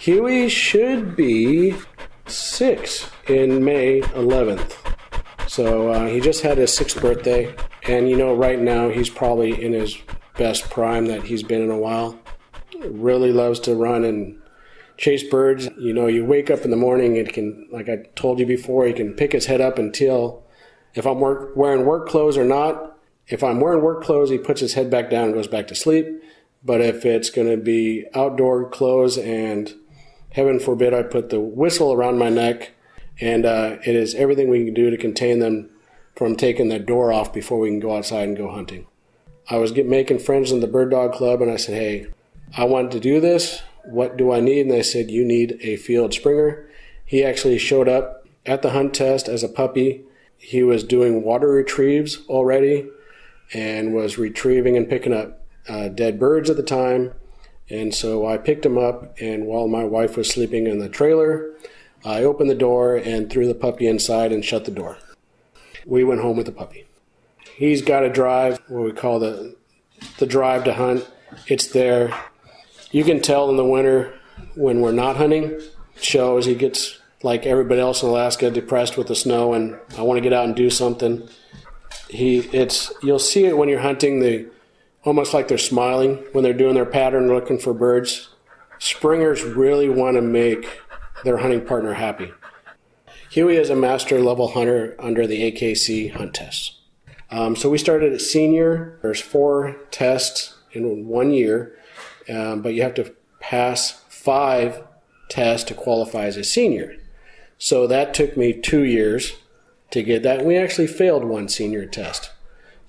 Huey should be six in May 11th. So uh, he just had his sixth birthday, and you know, right now he's probably in his best prime that he's been in a while. Really loves to run and chase birds. You know, you wake up in the morning and can, like I told you before, he can pick his head up and until if I'm work, wearing work clothes or not. If I'm wearing work clothes, he puts his head back down and goes back to sleep. But if it's going to be outdoor clothes and heaven forbid I put the whistle around my neck, and uh, it is everything we can do to contain them from taking the door off before we can go outside and go hunting. I was get, making friends in the bird dog club, and I said, "Hey, I want to do this. What do I need?" And they said, "You need a field springer." He actually showed up at the hunt test as a puppy. He was doing water retrieves already, and was retrieving and picking up uh, dead birds at the time and so I picked him up, and while my wife was sleeping in the trailer, I opened the door and threw the puppy inside and shut the door. We went home with the puppy. He's got a drive, what we call the the drive to hunt. It's there. You can tell in the winter when we're not hunting. Shows he gets like everybody else in Alaska depressed with the snow and I want to get out and do something. He it's you'll see it when you're hunting the almost like they're smiling when they're doing their pattern looking for birds. Springers really want to make their hunting partner happy. Huey is a master level hunter under the AKC hunt tests. Um, so we started at senior. There's four tests in one year, um, but you have to pass five tests to qualify as a senior. So that took me two years to get that. We actually failed one senior test.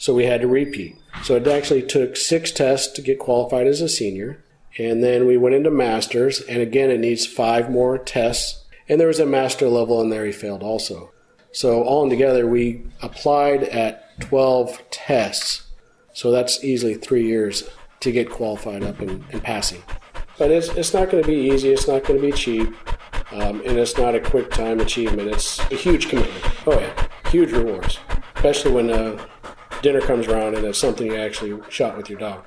So we had to repeat. So it actually took six tests to get qualified as a senior. And then we went into masters. And again, it needs five more tests. And there was a master level in there he failed also. So all in together, we applied at 12 tests. So that's easily three years to get qualified up and, and passing. But it's, it's not going to be easy. It's not going to be cheap. Um, and it's not a quick time achievement. It's a huge commitment. Oh, yeah. Huge rewards. Especially when uh, dinner comes around and it's something you actually shot with your dog.